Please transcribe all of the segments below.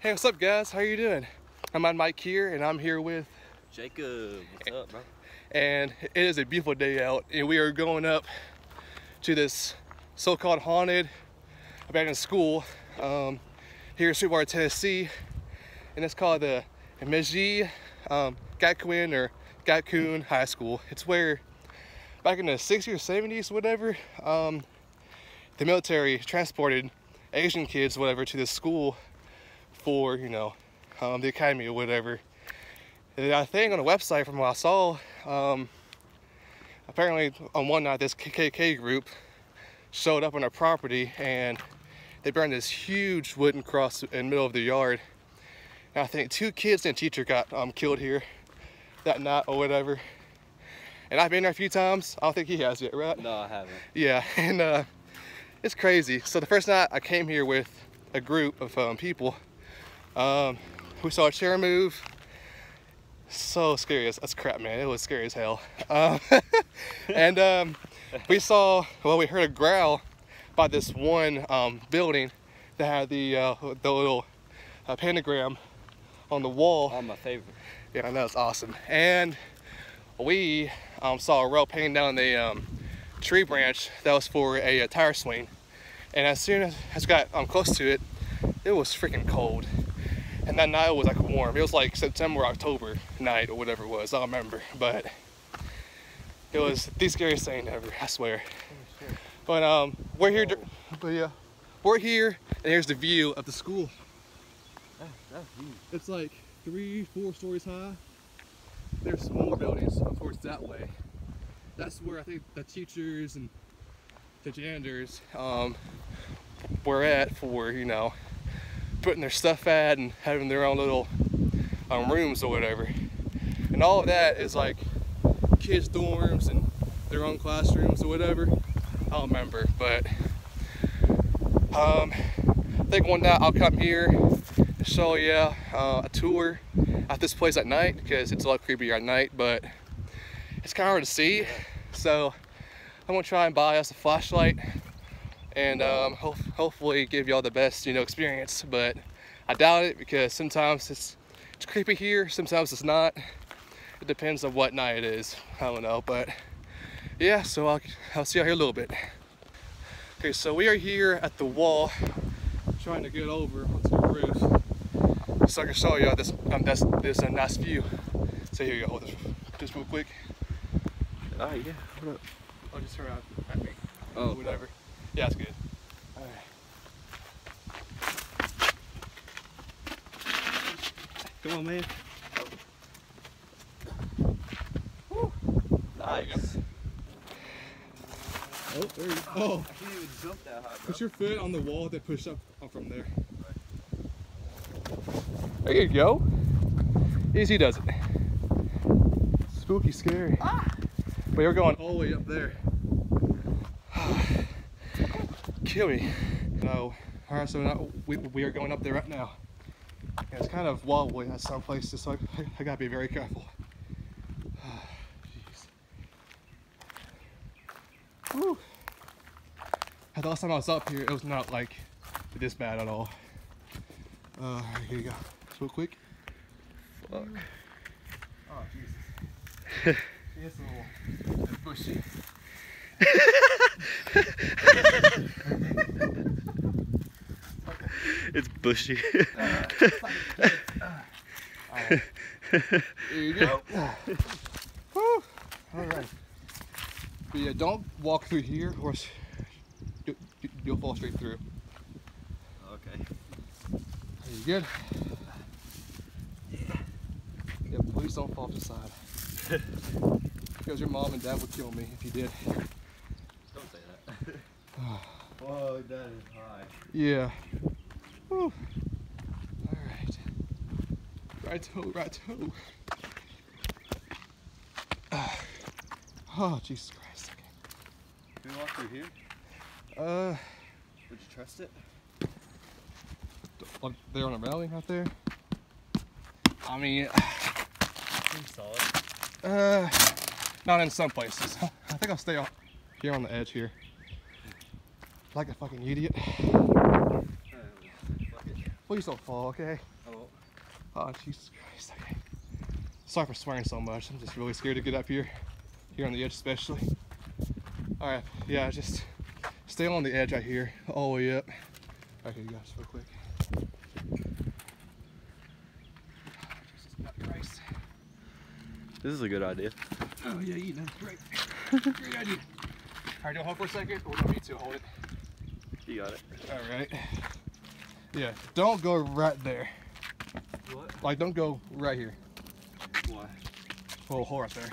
Hey, what's up, guys? How you doing? I'm on Mike here, and I'm here with, Jacob, what's up, bro? and it is a beautiful day out, and we are going up to this so-called haunted abandoned school um, here in Sweetwater, Tennessee, and it's called the Meiji um, Gakuin or Gakun High School. It's where back in the 60s or 70s, whatever, um, the military transported Asian kids, whatever, to this school for, you know, um, the academy or whatever. And I think on the website from what I saw, um, apparently on one night this KKK group showed up on our property and they burned this huge wooden cross in the middle of the yard. And I think two kids and a teacher got um, killed here that night or whatever. And I've been there a few times. I don't think he has yet, right? No, I haven't. Yeah, and uh, it's crazy. So the first night I came here with a group of um, people. Um, we saw a chair move. So scary as that's crap, man. It was scary as hell. Um, and um, we saw, well, we heard a growl by this one um, building that had the uh, the little uh, pentagram on the wall. Oh, my favorite. Yeah, I know it's awesome. And we um, saw a rope hanging down the um, tree branch that was for a, a, tire swing. And as soon as I got um, close to it, it was freaking cold. And that night was like warm. It was like September, October night or whatever it was. I don't remember, but it was the scariest thing ever. I swear. But um, we're here. But yeah, we're here, and here's the view of the school. That's, that's huge. It's like three, four stories high. There's some more buildings, of course, that way. That's where I think the teachers and the janitors um, were at for, you know, putting their stuff at and having their own little um, rooms or whatever. And all of that is like kids' dorms and their own classrooms or whatever. I don't remember, but um, I think one night I'll come here and show you uh, a tour at this place at night because it's a lot creepier at night, but it's kind of hard to see. So I'm gonna try and buy us a flashlight and um, ho hopefully give y'all the best you know experience. But I doubt it because sometimes it's it's creepy here, sometimes it's not. It depends on what night it is. I don't know, but yeah. So I'll I'll see y'all here a little bit. Okay, so we are here at the wall, trying to get over onto the roof, so I can show y'all this um this this uh, nice view. So here you go. Hold this just real quick. Oh, yeah. Hold up. I'll just turn around at me. Oh, whatever. Yeah, it's good. All right. Come on, man. Nice. Oh, there you go. Oh, I can't even jump that high, bro. put your foot on the wall, then push up, up from there. There you go. Easy does it. Spooky, scary. Ah! But you're going all the way up there. Kill me. No. All right, so we, we are going up there right now. And it's kind of wobbly at some places, so I, I gotta be very careful. Jeez. Whew. The last time I was up here, it was not like this bad at all. Uh, here you go. Just real quick. Fuck. Oh, Jesus. it's a little it's bushy. It's bushy. Alright. There you go. All right. But yeah, don't walk through here or you, you, you'll fall straight through. okay. Are you good? Yeah, please don't fall off the side. because your mom and dad would kill me if you did. Don't say that. Whoa, that is high. Yeah. Whew. All right. Right toe, right toe. Ah. Oh, Jesus Christ. Okay. Can we walk through here? Uh, Would you trust it? on- there on a railing right there. I mean, Pretty solid. uh, not in some places. I think I'll stay on, here on the edge here. Like a fucking idiot. It. Please don't fall, okay? Oh. Oh, Jesus Christ. Okay. Sorry for swearing so much. I'm just really scared to get up here. Here on the edge, especially. Alright, yeah, just stay on the edge right here, all the way up. Okay, guys, real quick. This is a good idea. Oh, yeah, you know, great. great idea. Alright, don't hold for a second, or don't need to hold it. You got it. Alright. Yeah, don't go right there. What? Like, don't go right here. Why? Little hole right there.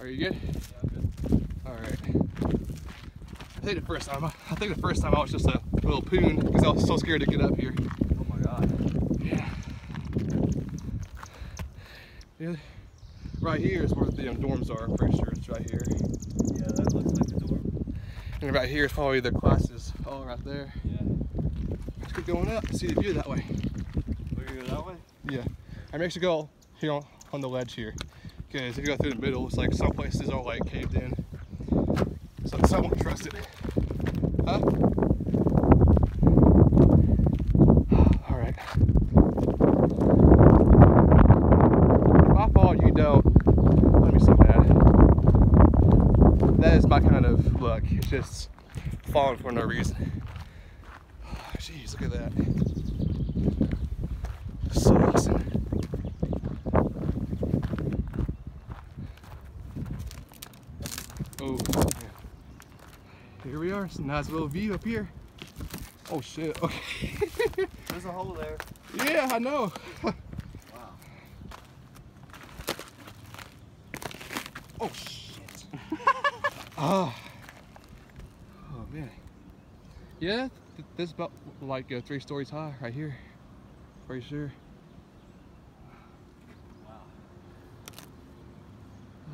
Are you good? Yeah, I'm good. All right. I think the first time, I think the first time I was just a little poon because I was so scared to get up here. Oh my god. Yeah. Yeah. Right here is where the um, dorms are. I'm pretty sure it's right here. Yeah, that looks like. And right here is probably their classes. All right there. Yeah. Let's keep going up. See the view that way. We're gonna go that way? Yeah. I makes you go here on, on the ledge here. Because if you go through the middle, it's like some places are like caved in. So some won't trust it. Huh? Alright. If I fall, you don't. Let me so bad. That is my kind of luck. It's just falling for no reason. Jeez, look at that. So awesome. Oh, yeah. here we are. It's a nice little view up here. Oh shit. Okay. There's a hole there. yeah, I know. Wow. Oh shit. Ah. oh man. Yeah, th- this is about like uh, three stories high right here. Pretty sure. Wow.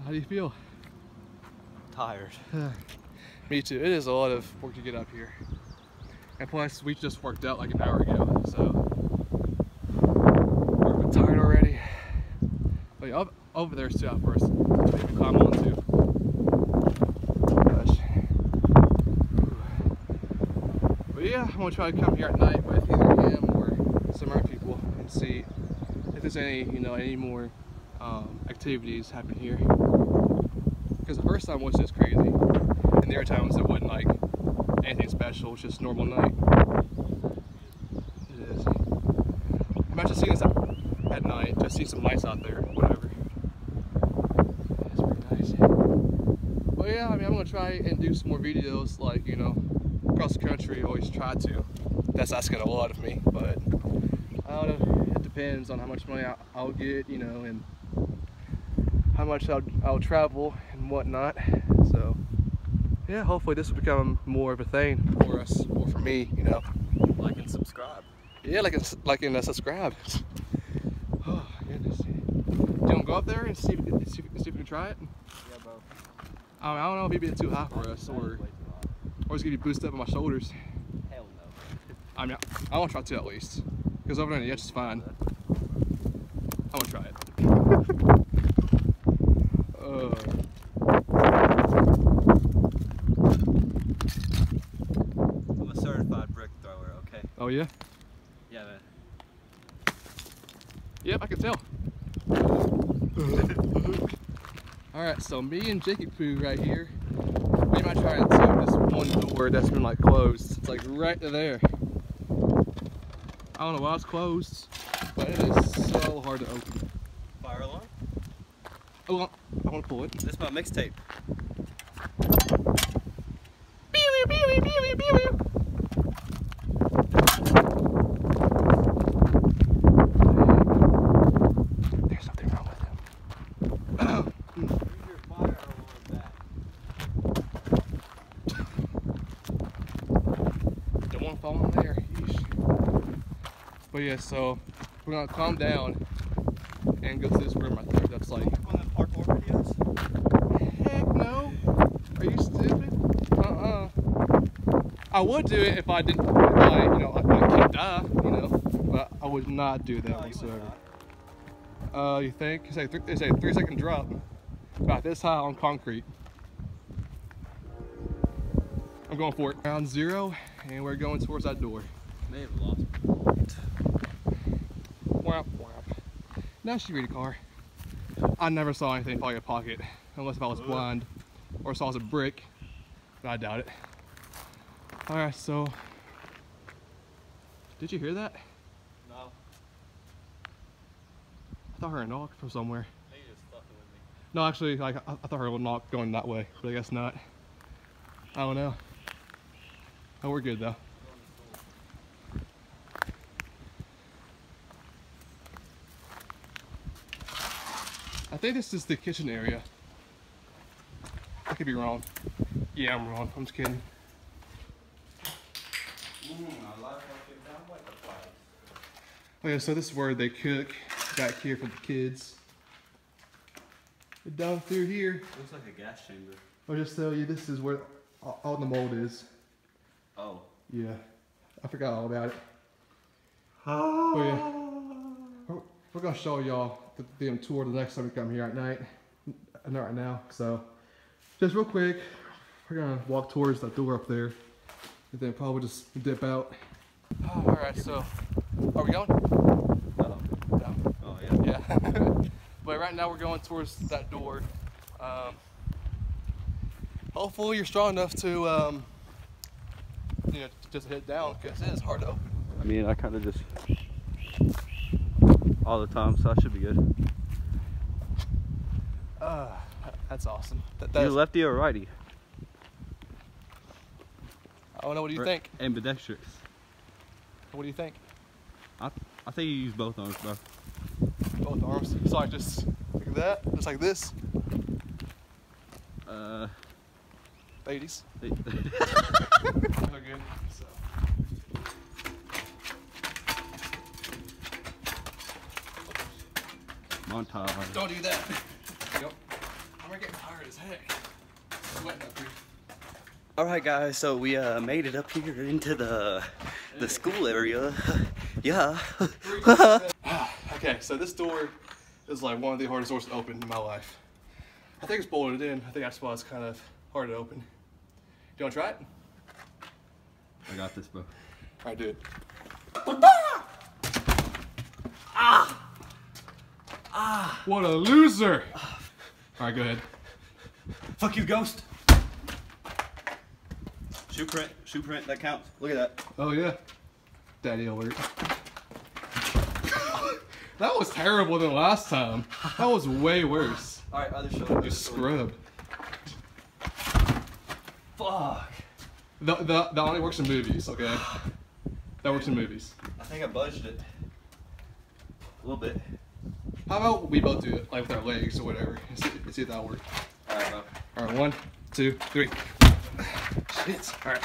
How do you feel? Tired. Me too. It is a lot of work to get up here. And plus, we just worked out like an hour ago, so we're a bit tired already. But yeah, up, over there's two out first. We can climb on too. Gosh. But yeah, I'm gonna try to come here at night with either him or some other people and see if there's any, you know, any more um, activities happening here. Because the first time was just crazy. And there other times it wasn't like anything special, it was just normal night. It is. Imagine seeing this at, night, just see some lights out there, whatever. It's pretty nice. But yeah, I mean, I'm gonna try and do some more videos, like, you know, across the country, always try to. That's asking a lot of me, but I don't know, it depends on how much money I, I'll get, you know, and how much I'll, I'll travel and whatnot. So, yeah, hopefully this will become more of a thing for us, or for me, you know. Like and subscribe. Yeah, like, a, like in a uh, subscribe. Oh, goodness. Do you want to go up there and see if, see if, see if we can try it? Yeah, bro. I, mean, I don't know if it'd be too high for us, or, Way too hot. Or it's gonna be boosted up on my shoulders. Hell no. I mean, I, I want to try two at least. Because over there on the edge is fine. I want to try it. uh, I'm a certified brick thrower, okay? oh, yeah? Yeah, man. Yep, I can tell. Alright, so me and Jacob Poo right here. We might try and open this one door that's been like closed. It's like right there. I don't know why it's closed, but it is so hard to open. Fire alarm? Oh, I want to pull it. This is my mixtape. There's something wrong with him. Bring your fire alarm back. Don't want to fall in there. Yeesh. But yeah, so we're gonna calm down and go to this room right there. That's like, One of the parkour videos? heck no. Are you stupid? Uh-uh. I would do it if I didn't, if I, you know, I, I could die, you know, but I would not do that No, whatsoever. Uh, you think? It's a, th- it's a three second drop. About this high on concrete. I'm going for it. Round zero, and we're going towards that door. Have lost. Now she read a car. I never saw anything fall in your pocket, unless if I was blind or saw as a brick, but I doubt it. All right, so did you hear that? No. I thought I heard a knock from somewhere. No, actually, like I, I thought I heard a knock going that way, but I guess not. I don't know. Oh, we're good though. I think this is the kitchen area. I could be wrong. Yeah, I'm wrong. I'm just kidding. Mm, I like fucking down like the place. Okay, so this is where they cook back here for the kids. Down through here, Looks like a gas chamber. I'll just tell you this is where all the mold is. Oh. Yeah, I forgot all about it. Oh yeah. We're- We're gonna show y'all the damn tour the next time we come here at night. N- Not right now, so just real quick, we're gonna walk towards that door up there, and then probably just dip out. all right, so are we going? Oh. No. Oh yeah. Yeah. but right now we're going towards that door. Um, hopefully you're strong enough to, um, you know, just hit down because it is hard to open. I mean, I kind of just all the time, so I should be good. Uh, that's awesome. That, You that's, lefty or righty? I don't know. What do you Or think? Ambidextrous. What do you think? I I think you use both arms, bro. Both arms. So I just like that, just like this, Uh, ladies. they- They're good. So. montage. Don't do that. Yep. I'm gonna tired as heck. Sweating up here. All right, guys. So we uh, made it up here into the the school area. yeah. okay, so this door is like one of the hardest doors to open in my life. I think it's bolted in. I think that's why it's kind of hard to open. Do you want to try it? I got this, bro. All right, do it. ah! What a loser! All right, go ahead. Fuck you, ghost. Shoe print. Shoe print. That counts. Look at that. Oh yeah, daddy alert. that was terrible than last time. That was way worse. All right, other shoulder. You scrub. Fuck. The, the, that only works in movies, okay? That works in movies. I think I budged it. A little bit. How about we both do it, like with our legs or whatever, and see, and see if that works. All right, bro. All right, one, two, three. Shit. All right.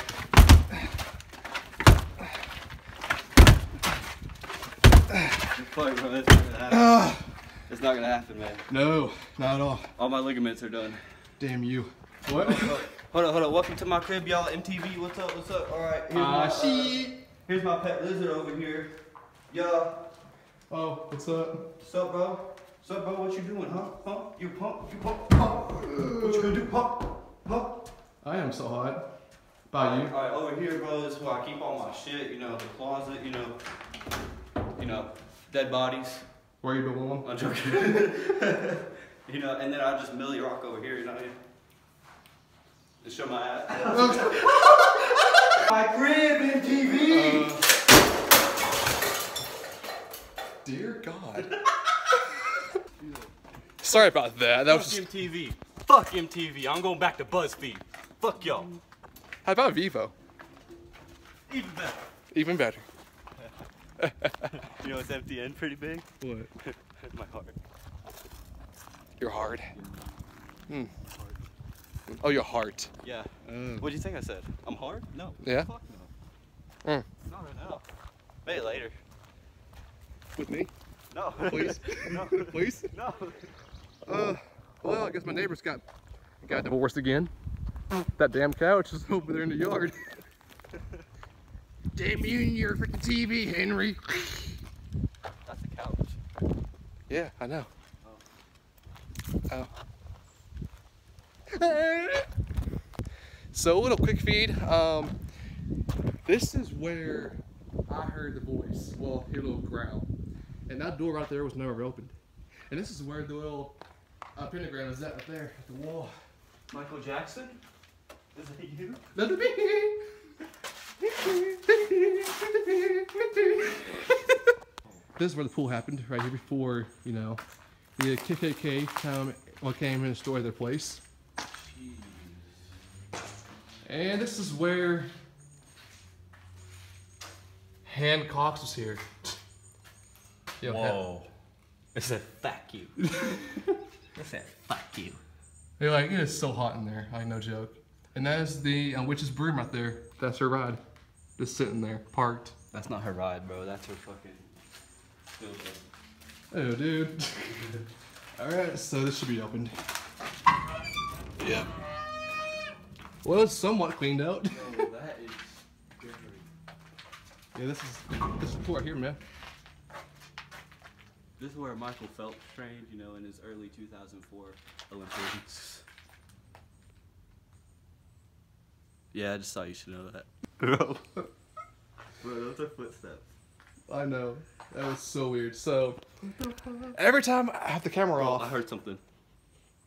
Fuck, bro. It's not gonna happen. It's not gonna happen, man. no, not at all. All my ligaments are done. Damn you. Oh, what? Hold up, hold up. Welcome to my crib, y'all. MTV. What's up? What's up? All right. Here's Ah, my, uh. Here's my pet lizard over here. Yo, Oh, what's up? what's up, bro? What's up, bro? What you doing, huh? Huh? You pump? You pump? Pump? What you gonna do? Pump? Pump? I am so hot. By you. All right, over here, bro. This is where I keep all my shit. You know, the closet. You know, you know, dead bodies. Where you belong? I'm joking. you know, and then I just Millie Rock over here. You know what I mean? Just show my ass. my crib, MTV. Uh, dear God. Sorry about that. That was Fuck just, MTV. Fuck MTV. I'm going back to BuzzFeed. Fuck y'all. how about Vevo? Even better. Even better. You know it's MTN pretty big? What? My heart. You're hard. Hmm. Oh, your heart. Yeah. Oh. What do you think I said? I'm hard? No. Yeah? Fuck no. Mm. Not right now. Maybe later. With me? No. Please? no. Please? No. Uh, well, I guess my neighbors got got divorced again. That damn couch is over there in the yard. damn you and your freaking TV, Henry. That's a couch. Yeah, I know. Oh. So a little quick feed. Um, this is where I heard the voice. Well, hear a little growl, and that door right there was never opened. And this is where the little uh, pentagram is at right there at the wall. Michael Jackson? Is that you? That'd be This is where the pool happened, right here before, you know, the KKK come, well, came and destroyed their place. And this is where Han Cox was here. Yo, Whoa. It said fuck you. it said fuck you. They're like, it is so hot in there. Like, no joke. And that is the uh, witch's broom right there. That's her ride. Just sitting there, parked. That's not her ride, bro. That's her fucking. Oh, dude. Alright, so this should be opened. Yep. Well, it's somewhat cleaned out. Oh, that is scary. yeah, this is this is cool right here, man. This is where Michael Phelps trained, you know, in his early 2004 Olympics. Yeah, I just thought you should know that. Bro. Bro, those are footsteps. I know. That was so weird. So, every time I have the camera Bro, off, I heard something.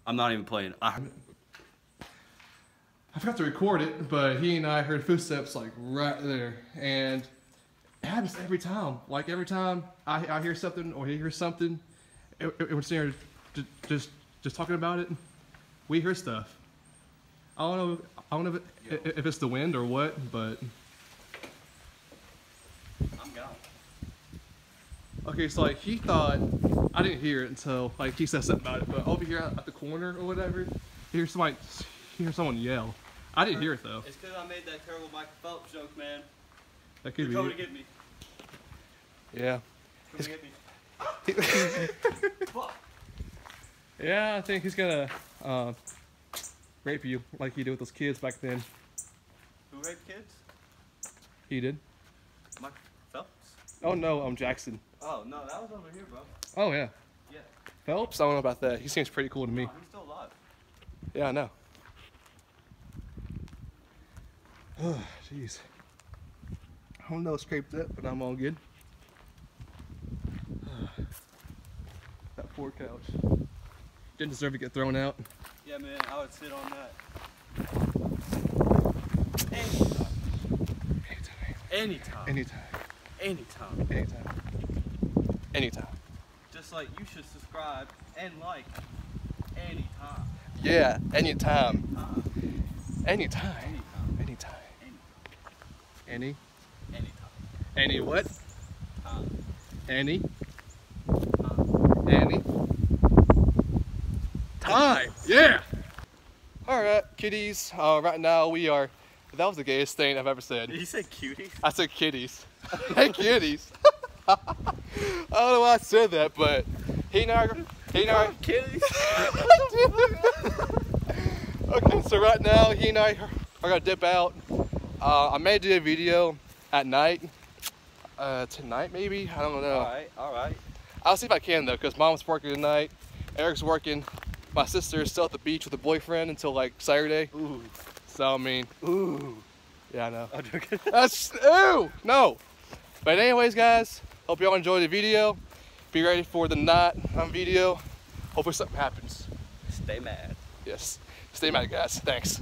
I'm not even playing. I heard. I forgot to record it, but he and I heard footsteps like right there, and it happens every time. Like every time I, I hear something or he hears something, and we're sitting here just just talking about it, we hear stuff. I don't know. I don't know if, it, if it's the wind or what, but I'm gone. okay. So like he thought I didn't hear it until like he said something about it, but over here at the corner or whatever, hear somebody, he hears someone yell. I didn't hear it though. It's because I made that terrible Michael Phelps joke, man. That could You're be. coming it. to get me. Yeah. Come get me. Fuck. Yeah, I think he's gonna uh, rape you like he did with those kids back then. Who raped kids? He did. Michael Phelps? Oh no, I'm Jackson. Oh, no, that was over here, bro. Oh yeah, Yeah. Phelps. I don't know about that. He seems pretty cool to me. Oh, he's still alive. Yeah, I know. Oh, jeez. I don't know, scraped up, but I'm all good. that poor couch. Didn't deserve to get thrown out. Yeah, man, I would sit on that. Anytime. Anytime. Anytime. Anytime. Anytime. Anytime. Just like you should subscribe and like anytime. Yeah, anytime. Anytime. anytime. Anytime. Any? Anytime. Any what? Uh, Any? uh. Any? Time! Yeah! Alright, kitties. Uh, right now we are. That was the gayest thing I've ever said. Did you say cuties? I said kitties. hey, kitties. I don't know why I said that, but he and I. are- He and I. are- Kitties? okay, so right now he and I are gonna dip out. Uh, I may do a video at night. Uh, tonight maybe? I don't know. Alright, alright. I'll see if I can though, because mom's working tonight. Eric's working. My sister is still at the beach with a boyfriend until like Saturday. Ooh. So I mean, Ooh. yeah, I know. I'm joking. That's ew, no. But anyways, guys, hope y'all enjoyed the video. Be ready for the night on video. Hopefully something happens. Stay mad. Yes. Stay mad, guys. Thanks.